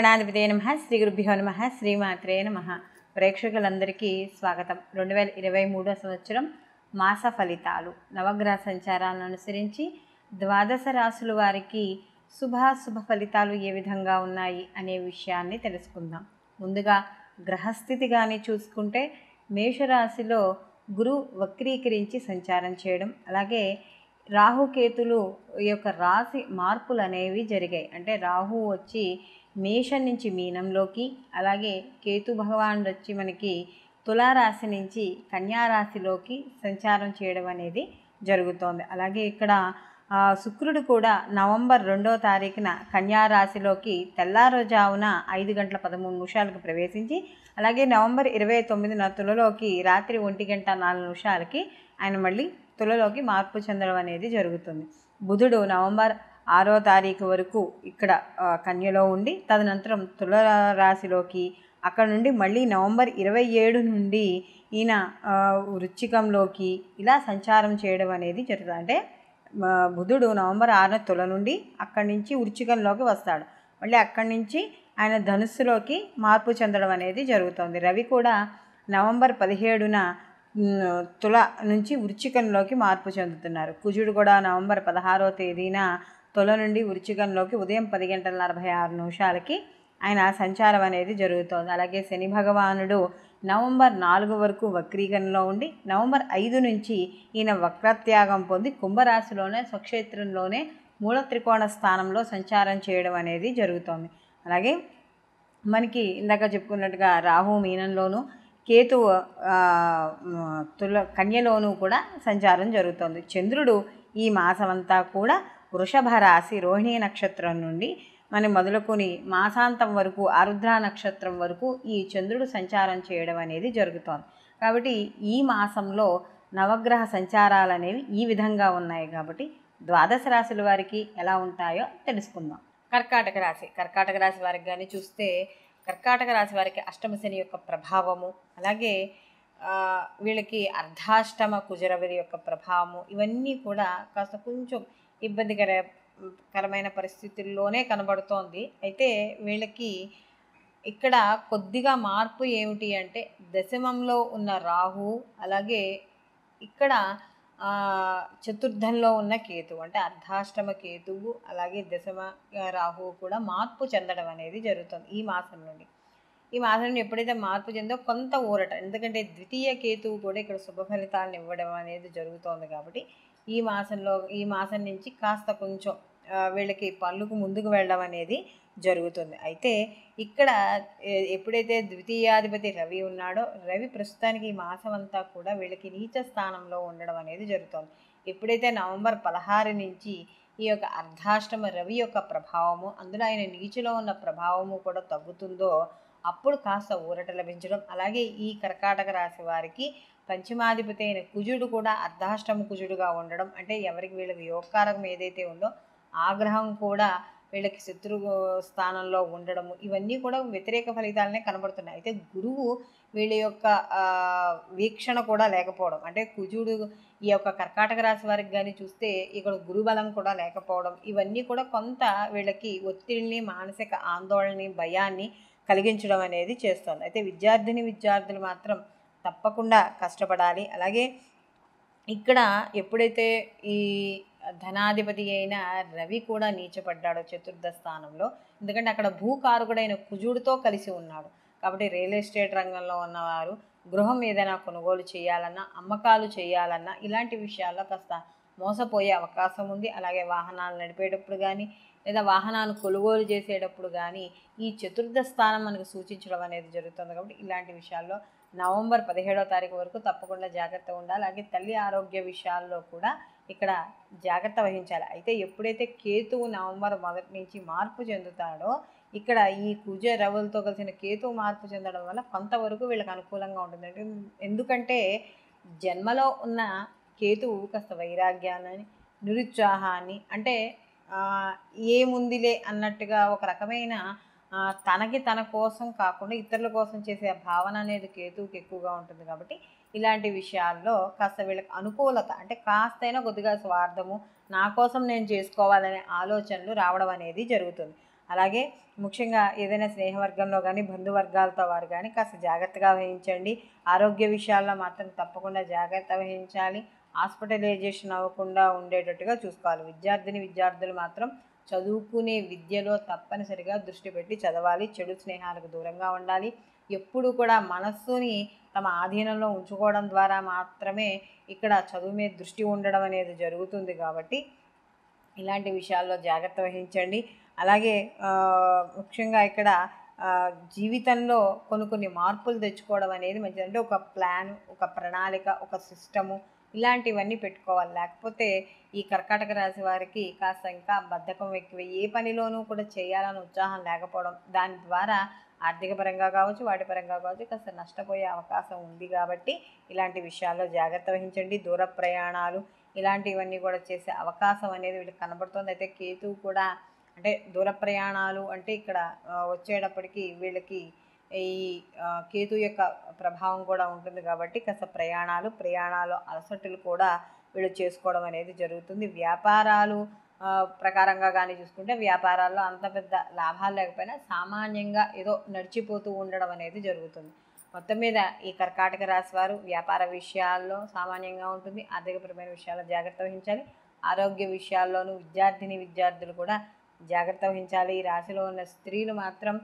మహాగణాధిపతే నమ శ్రీ గురుభ్యో నమ శ్రీమాత్రే నమ. ప్రేక్షకులందరికీ స్వాగతం. రెండు వేల ఇరవై మూడో సంవత్సరం మాస ఫలితాలు. నవగ్రహ సంచారాలను అనుసరించి ద్వాదశ రాసుల వారికి శుభాశుభ ఫలితాలు ఏ విధంగా ఉన్నాయి అనే విషయాన్ని తెలుసుకుందాం. ముందుగా గ్రహస్థితి కానీ చూసుకుంటే మేషరాశిలో గురు వక్రీకరించి సంచారం చేయడం అలాగే రాహుకేతులు ఈ యొక్క రాశి మార్పులు అనేవి జరిగాయి. అంటే రాహు వచ్చి మేషం నుంచి మీనంలోకి అలాగే కేతు భగవానుడు వచ్చి మనకి తులారాశి నుంచి కన్యారాశిలోకి సంచారం చేయడం అనేది జరుగుతోంది. అలాగే ఇక్కడ శుక్రుడు కూడా నవంబర్ రెండో తారీఖున కన్యారాశిలోకి తెల్లారుజామున ఐదు గంటల పదమూడు నిమిషాలకు ప్రవేశించి అలాగే నవంబర్ ఇరవై తొమ్మిదిన తులలోకి రాత్రి ఒంటి గంట నాలుగు నిమిషాలకి ఆయన మళ్ళీ తులలోకి మార్పు చెందడం అనేది జరుగుతుంది. బుధుడు నవంబర్ ఆరో తారీఖు వరకు ఇక్కడ కన్యలో ఉండి తదనంతరం తులరాశిలోకి అక్కడ నుండి మళ్ళీ నవంబర్ ఇరవై ఏడు నుండి ఈయన వృచ్చికంలోకి ఇలా సంచారం చేయడం అనేది జరుగుతుంది. అంటే బుధుడు నవంబర్ ఆరున తుల నుండి అక్కడి నుంచి వృచ్చికంలోకి వస్తాడు. మళ్ళీ అక్కడి నుంచి ఆయన ధనుస్సులోకి మార్పు చెందడం అనేది జరుగుతుంది. రవి కూడా నవంబర్ పదిహేడున తుల నుంచి వృచ్చికంలోకి మార్పు చెందుతున్నారు. కుజుడు కూడా నవంబర్ పదహారో తేదీన తుల నుండి వృచ్చికంలోకి ఉదయం పది గంటల నలభై ఆరు నిమిషాలకి ఆయన సంచారం అనేది జరుగుతోంది. అలాగే శని భగవానుడు నవంబర్ నాలుగు వరకు వక్రీకరణలో ఉండి నవంబర్ ఐదు నుంచి ఈయన వక్రత్యాగం పొంది కుంభరాశిలోనే స్వక్షేత్రంలోనే మూల త్రికోణ స్థానంలో సంచారం చేయడం అనేది జరుగుతోంది. అలాగే మనకి ఇందాక చెప్పుకున్నట్టుగా రాహు మీనంలోను కేతు తుల కన్యలోనూ కూడా సంచారం జరుగుతోంది. చంద్రుడు ఈ మాసమంతా కూడా వృషభ రాశి రోహిణీ నక్షత్రం నుండి మనం మొదలుకొని మాసాంతం వరకు ఆరుద్ర నక్షత్రం వరకు ఈ చంద్రుడు సంచారం చేయడం అనేది జరుగుతోంది. కాబట్టి ఈ మాసంలో నవగ్రహ సంచారాలు అనేవి ఈ విధంగా ఉన్నాయి కాబట్టి ద్వాదశ రాశుల వారికి ఎలా ఉంటాయో తెలుసుకుందాం. కర్కాటక రాశి. కర్కాటక రాశి వారికి కానీ చూస్తే కర్కాటక రాశి వారికి అష్టమ శని యొక్క ప్రభావము అలాగే వీళ్ళకి అర్ధాష్టమ కుజరవరి యొక్క ప్రభావము ఇవన్నీ కూడా కాస్త కొంచెం ఇబ్బందికర కరమైన పరిస్థితుల్లోనే కనబడుతోంది. అయితే వీళ్ళకి ఇక్కడ కొద్దిగా మార్పు ఏమిటి అంటే దశమంలో ఉన్న రాహు అలాగే ఇక్కడ చతుర్థంలో ఉన్న కేతువు అంటే అర్ధాష్టమ కేతువు అలాగే దశమ రాహు రాహువు కూడా మార్పు చెందడం అనేది జరుగుతుంది ఈ మాసం నుండి. ఈ మాసం నుండి ఎప్పుడైతే మార్పు చెందో కొంత ఊరట ఎందుకంటే ద్వితీయ కేతువు కూడా ఇక్కడ శుభ ఫలితాలను ఇవ్వడం అనేది జరుగుతోంది కాబట్టి ఈ మాసంలో ఈ మాసం నుంచి కాస్త కొంచెం వీళ్ళకి పనులకు ముందుకు వెళ్ళడం అనేది జరుగుతుంది. అయితే ఇక్కడ ఎప్పుడైతే ద్వితీయాధిపతి రవి ఉన్నాడో రవి ప్రస్తుతానికి ఈ మాసం అంతా కూడా వీళ్ళకి నీచ స్థానంలో ఉండడం అనేది జరుగుతుంది. ఎప్పుడైతే నవంబర్ పదహారు నుంచి ఈ యొక్క అర్ధాష్టమ రవి యొక్క ప్రభావము అందులో ఆయన నీచులో ఉన్న ప్రభావము కూడా తగ్గుతుందో అప్పుడు కాస్త ఊరట లభించడం అలాగే ఈ కర్కాటక రాశి వారికి పంచమాధిపతి అయిన కుజుడు కూడా అర్ధాష్టమ కుజుడుగా ఉండడం అంటే ఎవరికి వీళ్ళకి యోగకారకం ఏదైతే ఉందో ఆ గ్రహం కూడా వీళ్ళకి శత్రు స్థానంలో ఉండడము ఇవన్నీ కూడా వ్యతిరేక ఫలితాలనే కనబడుతున్నాయి. అయితే గురువు వీళ్ళ యొక్క వీక్షణ కూడా లేకపోవడం అంటే కుజుడు ఈ యొక్క కర్కాటక రాశి వారికి కానీ చూస్తే ఇక్కడ గురుబలం కూడా లేకపోవడం ఇవన్నీ కూడా కొంత వీళ్ళకి ఒత్తిడిని మానసిక ఆందోళనని భయాన్ని కలిగించడం అనేది చేస్తుంది. అయితే విద్యార్థిని విద్యార్థులు మాత్రం తప్పకుండా కష్టపడాలి. అలాగే ఇక్కడ ఎప్పుడైతే ఈ ధనాధిపతి అయిన రవి కూడా నీచపడ్డాడో చతుర్థ స్థానంలో ఎందుకంటే అక్కడ భూకారకుడైన కుజుడితో కలిసి ఉన్నాడు. కాబట్టి రియల్ ఎస్టేట్ రంగంలో ఉన్నవారు గృహం ఏదైనా కొనుగోలు చేయాలన్నా అమ్మకాలు చేయాలన్నా ఇలాంటి విషయాల్లో కాస్త మోసపోయే అవకాశం ఉంది. అలాగే వాహనాలు నడిపేటప్పుడు కానీ లేదా వాహనాలు కొనుగోలు చేసేటప్పుడు కానీ ఈ చతుర్థ స్థానం మనకు సూచించడం అనేది జరుగుతుంది కాబట్టి ఇలాంటి విషయాల్లో నవంబర్ పదిహేడవ తారీఖు వరకు తప్పకుండా జాగ్రత్తగా ఉండాలి. అలాగే తల్లి ఆరోగ్య విషయాల్లో కూడా ఇక్కడ జాగ్రత్త వహించాలి. అయితే ఎప్పుడైతే కేతువు నవంబర్ మొదటి నుంచి మార్పు చెందుతాడో ఇక్కడ ఈ కుజ రవులతో కలిసిన కేతువు మార్పు చెందడం వల్ల కొంతవరకు వీళ్ళకి అనుకూలంగా ఉంటుంది. అంటే ఎందుకంటే జన్మలో ఉన్న కేతువు కాస్త వైరాగ్యాన్ని నిరుత్సాహాన్ని అంటే ఏముందిలే అన్నట్టుగా ఒక రకమైన తనకి తన కోసం కాకుండా ఇతరుల కోసం చేసే భావన అనేది కేతువుకి ఎక్కువగా ఉంటుంది కాబట్టి ఇలాంటి విషయాల్లో కాస్త వీళ్ళకి అనుకూలత అంటే కాస్తైనా కొద్దిగా స్వార్థము నా కోసం నేను చేసుకోవాలనే ఆలోచనలు రావడం అనేది జరుగుతుంది. అలాగే ముఖ్యంగా ఏదైనా స్నేహవర్గంలో కానీ బంధువర్గాలతో వారు కానీ కాస్త జాగ్రత్తగా వహించండి. ఆరోగ్య విషయాల్లో మాత్రం తప్పకుండా జాగ్రత్త వహించాలి. హాస్పిటలైజేషన్ అవ్వకుండా ఉండేటట్టుగా చూసుకోవాలి. విద్యార్థిని విద్యార్థులు మాత్రం చదువుకునే విద్యలో తప్పనిసరిగా దృష్టి పెట్టి చదవాలి. చెడు స్నేహాలకు దూరంగా ఉండాలి. ఎప్పుడు కూడా మనస్సుని తమ ఆధీనంలో ఉంచుకోవడం ద్వారా మాత్రమే ఇక్కడ చదువు మీద దృష్టి ఉండడం అనేది జరుగుతుంది కాబట్టి ఇలాంటి విషయాల్లో జాగ్రత్త వహించండి. అలాగే ముఖ్యంగా ఇక్కడ జీవితంలో కొన్ని కొన్ని మార్పులు తెచ్చుకోవడం అనేది మంచిది. అంటే ఒక ప్లాన్ ఒక ప్రణాళిక ఒక సిస్టము ఇలాంటివన్నీ పెట్టుకోవాలి. లేకపోతే ఈ కర్కాటక రాశి వారికి కాస్త ఇంకా బద్ధకం ఎక్కువ ఏ పనిలోనూ కూడా చేయాలని ఉత్సాహం లేకపోవడం దాని ద్వారా ఆర్థిక పరంగా కావచ్చు వాటి పరంగా కావచ్చు కాస్త నష్టపోయే అవకాశం ఉంది కాబట్టి ఇలాంటి విషయాల్లో జాగ్రత్త వహించండి. దూర ప్రయాణాలు ఇలాంటివన్నీ కూడా చేసే అవకాశం అనేది వీళ్ళకి కనబడుతుంది. అయితే కేతువు కూడా అంటే దూర ప్రయాణాలు అంటే ఇక్కడ వచ్చేటప్పటికి వీళ్ళకి ఈ కేతు యొక్క ప్రభావం కూడా ఉంటుంది కాబట్టి కాస్త ప్రయాణాలు ప్రయాణాలు అలసటలు కూడా వీళ్ళు చేసుకోవడం అనేది జరుగుతుంది. వ్యాపారాలు ప్రకారంగా కానీ చూసుకుంటే వ్యాపారాల్లో అంత పెద్ద లాభాలు లేకపోయినా సామాన్యంగా ఏదో నడిచిపోతూ ఉండడం అనేది జరుగుతుంది. మొత్తం మీద ఈ కర్కాటక రాశి వారు వ్యాపార విషయాల్లో సామాన్యంగా ఉంటుంది. ఆర్థికపరమైన విషయాల్లో జాగ్రత్త వహించాలి. ఆరోగ్య విషయాల్లోనూ విద్యార్థిని విద్యార్థులు కూడా జాగ్రత్త వహించాలి. ఈ రాశిలో ఉన్న స్త్రీలు మాత్రం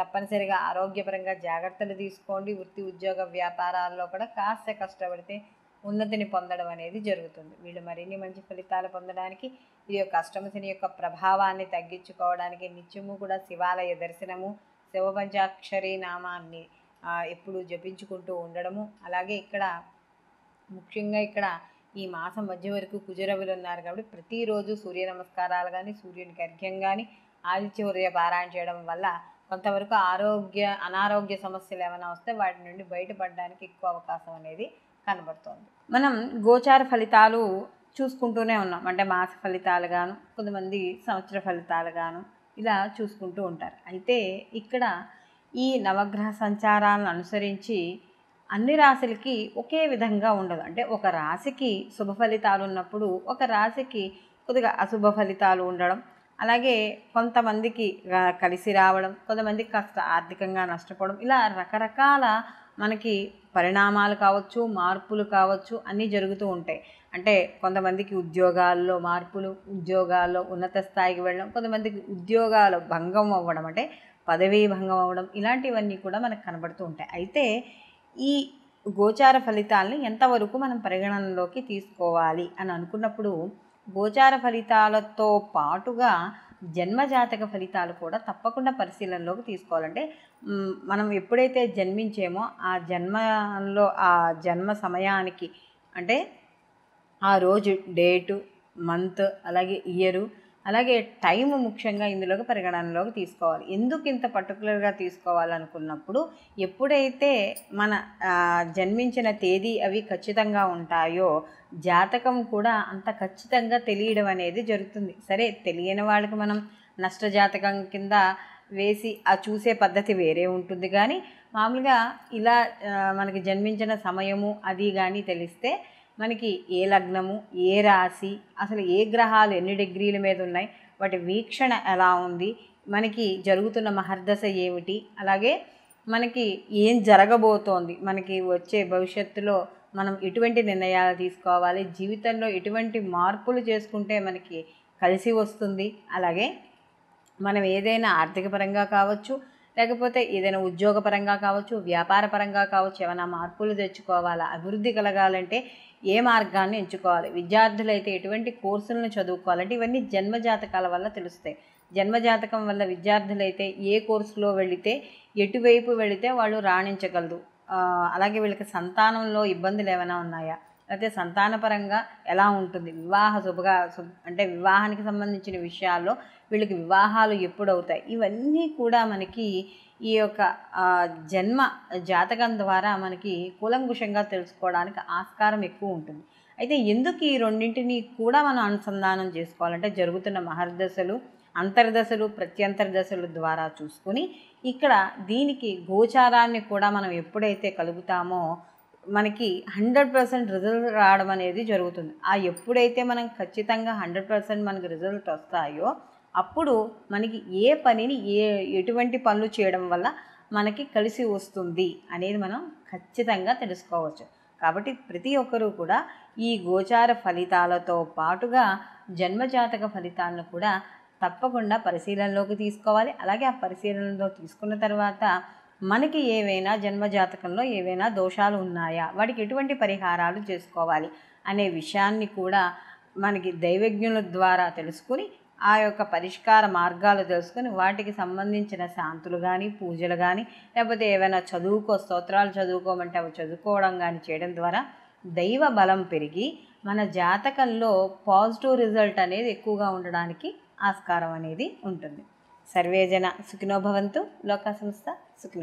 తప్పనిసరిగా ఆరోగ్యపరంగా జాగ్రత్తలు తీసుకోండి. వృత్తి ఉద్యోగ వ్యాపారాల్లో కూడా కాస్త కష్టపడితే ఉన్నతిని పొందడం అనేది జరుగుతుంది. వీళ్ళు మరిన్ని మంచి ఫలితాలు పొందడానికి ఈ యొక్క అష్టమశని యొక్క ప్రభావాన్ని తగ్గించుకోవడానికి నిత్యము కూడా శివాలయ దర్శనము శివపంచాక్షరి నామాన్ని ఎప్పుడు జపించుకుంటూ ఉండడము. అలాగే ఇక్కడ ముఖ్యంగా ఇక్కడ ఈ మాసం మధ్య వరకు కుజరవులు ఉన్నారు కాబట్టి ప్రతిరోజు సూర్య నమస్కారాలు కానీ సూర్యునికి అర్ఘ్యం కానీ ఆదిత్య హృదయ పారాయణ చేయడం వల్ల కొంతవరకు ఆరోగ్య అనారోగ్య సమస్యలు ఏమైనా వస్తే వాటి నుండి బయటపడడానికి ఎక్కువ అవకాశం అనేది కనబడుతోంది. మనం గోచార ఫలితాలు చూసుకుంటూనే ఉన్నాం. అంటే మాస ఫలితాలు గాను కొంతమంది సంవత్సర ఫలితాలు గాను ఇలా చూసుకుంటూ ఉంటారు. అయితే ఇక్కడ ఈ నవగ్రహ సంచారాలను అనుసరించి అన్ని రాశులకి ఒకే విధంగా ఉండదు. అంటే ఒక రాశికి శుభ ఫలితాలు ఉన్నప్పుడు ఒక రాశికి కొద్దిగా అశుభ ఫలితాలు ఉండడం అలాగే కొంతమందికి కలిసి రావడం కొంతమందికి కాస్త ఆర్థికంగా నష్టపోవడం ఇలా రకరకాల మనకి పరిణామాలు కావచ్చు మార్పులు కావచ్చు అన్నీ జరుగుతూ ఉంటాయి. అంటే కొంతమందికి ఉద్యోగాల్లో మార్పులు ఉద్యోగాల్లో ఉన్నత స్థాయికి వెళ్ళడం కొంతమందికి ఉద్యోగాలు భంగం అవ్వడం అంటే పదవీ భంగం అవ్వడం ఇలాంటివన్నీ కూడా మనకు కనబడుతూ ఉంటాయి. అయితే ఈ గోచార ఫలితాలని ఎంతవరకు మనం పరిగణనలోకి తీసుకోవాలి అని అనుకున్నప్పుడు గోచార ఫలితాలతో పాటుగా జన్మజాతక ఫలితాలు కూడా తప్పకుండా పరిశీలనలోకి తీసుకోవాలంటే మనం ఎప్పుడైతే జన్మించేమో ఆ జన్మలో ఆ జన్మ సమయానికి అంటే ఆ రోజు డేటు మంత్ అలాగే ఇయరు అలాగే టైం ముఖ్యంగా ఇందులోకి పరిగణనలోకి తీసుకోవాలి. ఎందుకు ఇంత పర్టికులర్గా తీసుకోవాలనుకున్నప్పుడు ఎప్పుడైతే మన జన్మించిన తేదీ అవి ఖచ్చితంగా ఉంటాయో జాతకం కూడా అంత ఖచ్చితంగా తెలియడం అనేది జరుగుతుంది. సరే తెలియని వాళ్ళకి మనం నష్ట జాతకం కింద వేసి ఆ చూసే పద్ధతి వేరే ఉంటుంది. కానీ మామూలుగా ఇలా మనకి జన్మించిన సమయము అది కానీ తెలిస్తే మనకి ఏ లగ్నము ఏ రాశి అసలు ఏ గ్రహాలు ఎన్ని డిగ్రీల మీద ఉన్నాయి వాటి వీక్షణ ఎలా ఉంది మనకి జరుగుతున్న మహర్దశ ఏమిటి అలాగే మనకి ఏం జరగబోతోంది మనకి వచ్చే భవిష్యత్తులో మనం ఎటువంటి నిర్ణయాలు తీసుకోవాలి జీవితంలో ఎటువంటి మార్పులు చేసుకుంటే మనకి కలిసి వస్తుంది అలాగే మనం ఏదైనా ఆర్థిక పరంగా కావచ్చు లేకపోతే ఏదైనా ఉద్యోగపరంగా కావచ్చు వ్యాపారపరంగా కావచ్చు ఏమైనా మార్పులు తెచ్చుకోవాలా అభివృద్ధి కలగాలంటే ఏ మార్గాన్ని ఎంచుకోవాలి? విద్యార్థులైతే ఎటువంటి కోర్సులను చదువుకోవాలంటే ఇవన్నీ జన్మజాతకాల వల్ల తెలుస్తాయి. జన్మజాతకం వల్ల విద్యార్థులైతే ఏ కోర్సులో వెళితే ఎటువైపు వెళితే వాళ్ళు రాణించగలరు? అలాగే వీళ్ళకి సంతానంలో ఇబ్బందులు ఏమైనా ఉన్నాయా? లేకపోతే సంతానపరంగా ఎలా ఉంటుంది? వివాహ శుభగా అంటే వివాహానికి సంబంధించిన విషయాల్లో వీళ్ళకి వివాహాలు ఎప్పుడు అవుతాయి ఇవన్నీ కూడా మనకి ఈ యొక్క జన్మ జాతకం ద్వారా మనకి కూలంకుషంగా తెలుసుకోవడానికి ఆస్కారం ఎక్కువ ఉంటుంది. అయితే ఎందుకు ఈ రెండింటిని కూడా మనం అనుసంధానం చేసుకోవాలంటే జరుగుతున్న మహర్దశలు అంతర్దశలు ప్రత్యంతర దశలు ద్వారా చూసుకుని ఇక్కడ దీనికి గోచారాన్ని కూడా మనం ఎప్పుడైతే కలుగుతామో మనకి హండ్రెడ్ పర్సెంట్ రిజల్ట్ రావడం అనేది జరుగుతుంది. ఆ ఎప్పుడైతే మనం ఖచ్చితంగా హండ్రెడ్ పర్సెంట్ మనకి రిజల్ట్ వస్తాయో అప్పుడు మనకి ఏ పనిని ఏ ఎటువంటి పనులు చేయడం వల్ల మనకి కలిసి వస్తుంది అనేది మనం ఖచ్చితంగా తెలుసుకోవచ్చు. కాబట్టి ప్రతి ఒక్కరూ కూడా ఈ గోచార ఫలితాలతో పాటుగా జన్మజాతక ఫలితాలను కూడా తప్పకుండా పరిశీలనలోకి తీసుకోవాలి. అలాగే ఆ పరిశీలనలో తీసుకున్న తర్వాత మనకి ఏవైనా జన్మజాతకంలో ఏవైనా దోషాలు ఉన్నాయా? వాటికి ఎటువంటి పరిహారాలు చేసుకోవాలి? అనే విషయాన్ని కూడా మనకి దైవజ్ఞుల ద్వారా తెలుసుకుని ఆ యొక్క పరిష్కార మార్గాలు తెలుసుకుని వాటికి సంబంధించిన శాంతులు కానీ పూజలు కానీ లేకపోతే ఏవైనా చదువుకో స్తోత్రాలు చదువుకోమంటే అవి చదువుకోవడం కానీ చేయడం ద్వారా దైవ బలం పెరిగి మన జాతకంలో పాజిటివ్ రిజల్ట్ అనేది ఎక్కువగా ఉండడానికి ఆస్కారం అనేది ఉంటుంది. సర్వేజన సుఖినోభవంతు లోక సంస్థ. Así que.